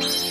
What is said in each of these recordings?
you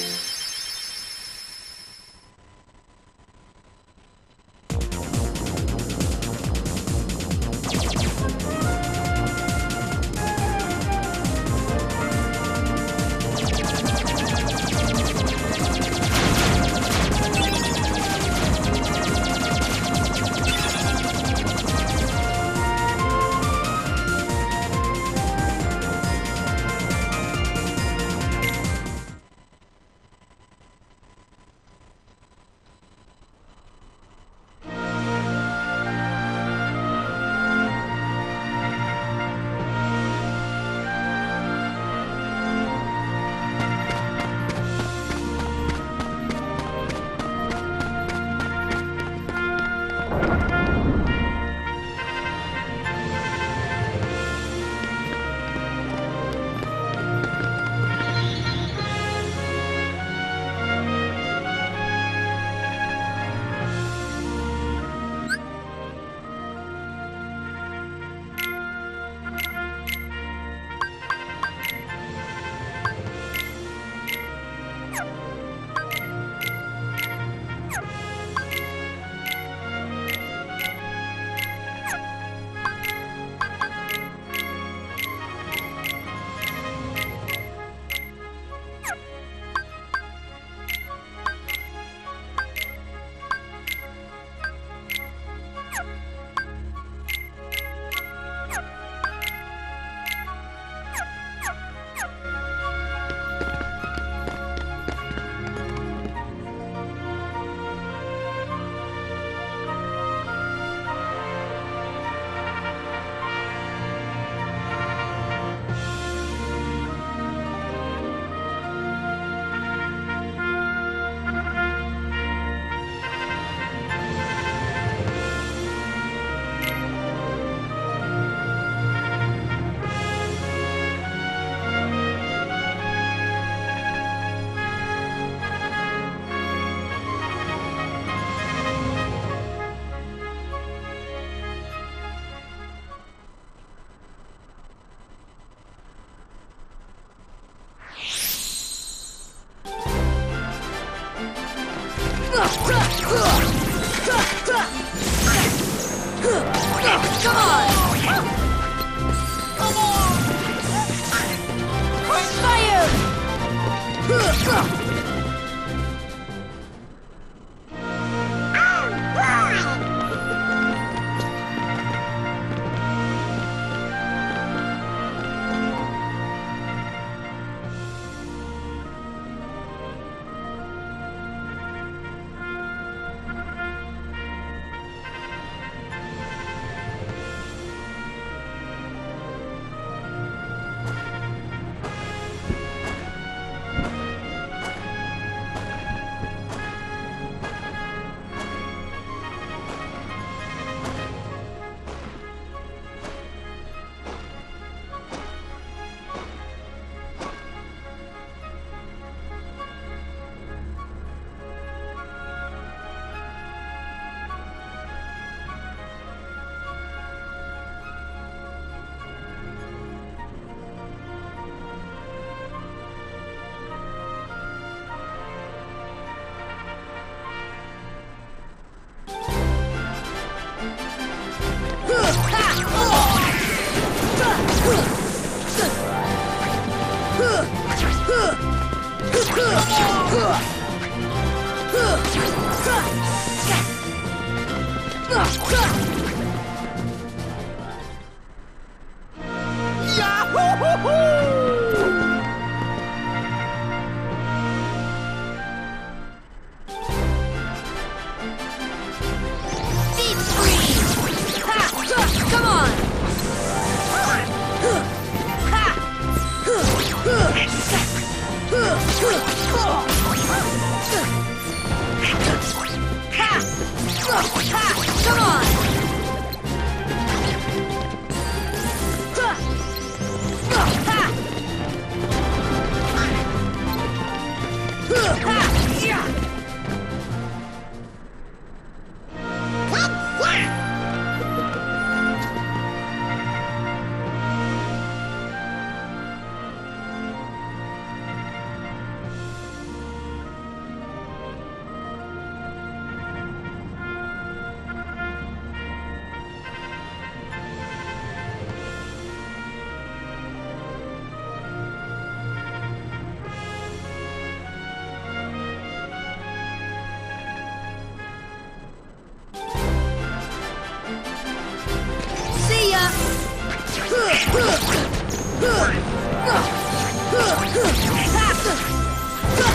See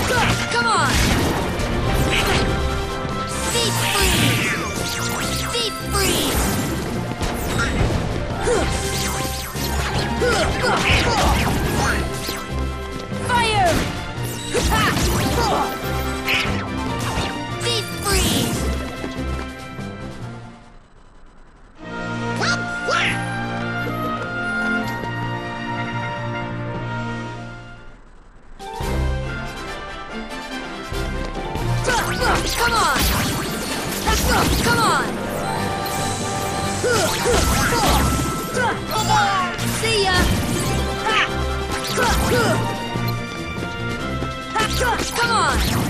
Come on! Freeze! Freeze! Come on!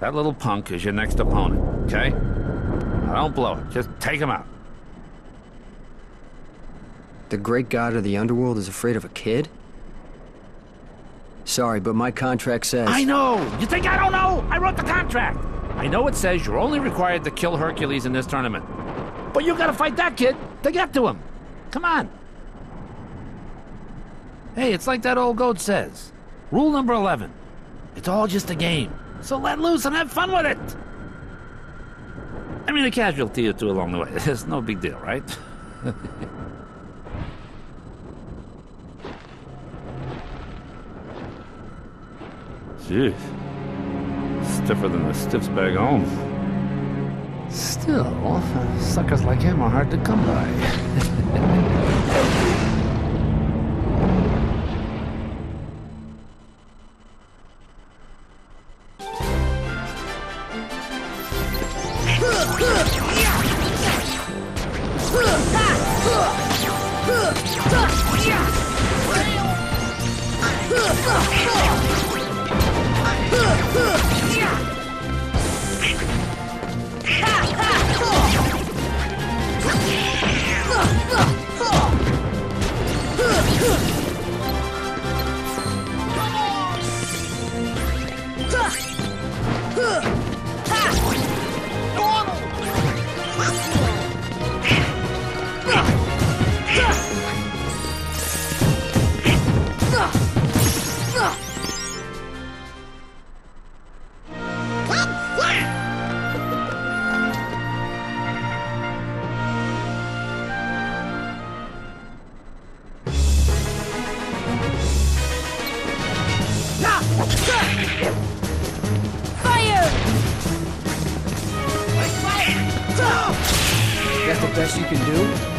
That little punk is your next opponent, okay? Now, don't blow it. Just take him out. The great god of the underworld is afraid of a kid? Sorry, but my contract says. I know! You think I don't know? I wrote the contract! I know it says you're only required to kill Hercules in this tournament. But you gotta fight that kid to get to him. Come on. Hey, it's like that old goat says. Rule number 11. It's all just a game. So let loose and have fun with it. I mean, a casualty or two along the way. It's no big deal, right? Jeez. Stiffer than the stiff's back home. Still, suckers like him are hard to come by. That's the best you can do?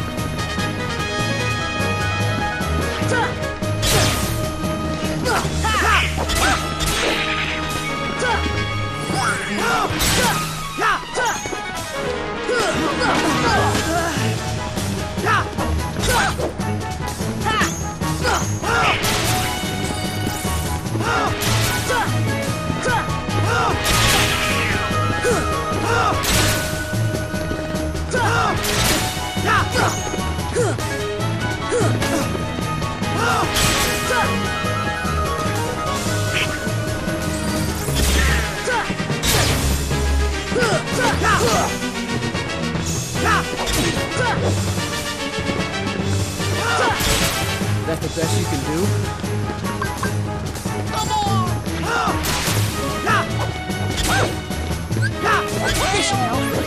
The best you can do? Come on! Fish Fire!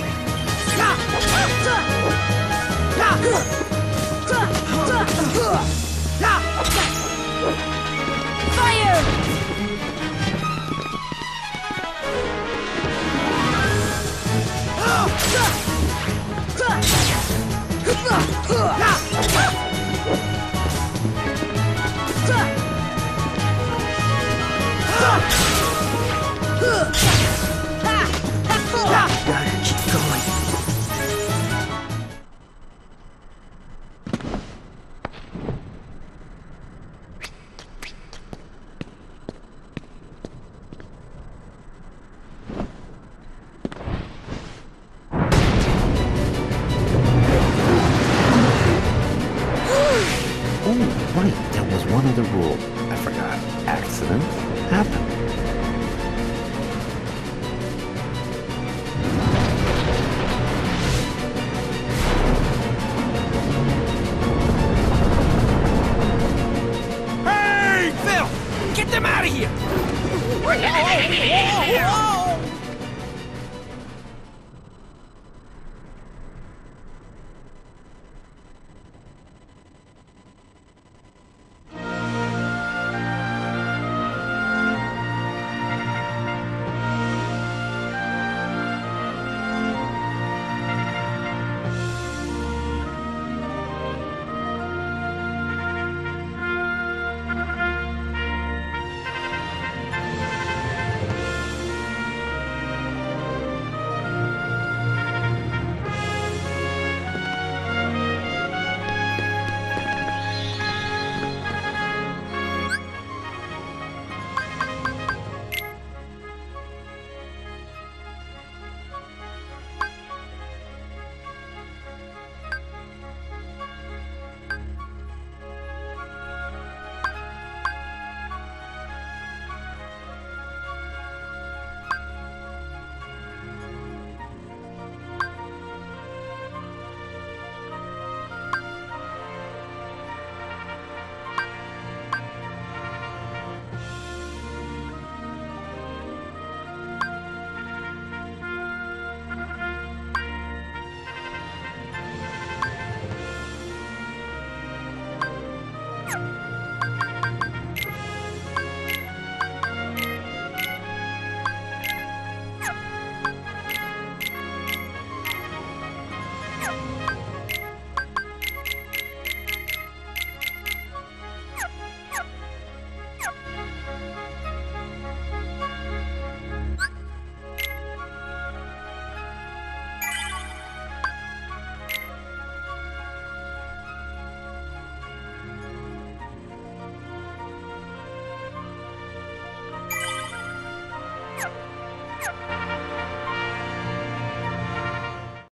Accidents happen.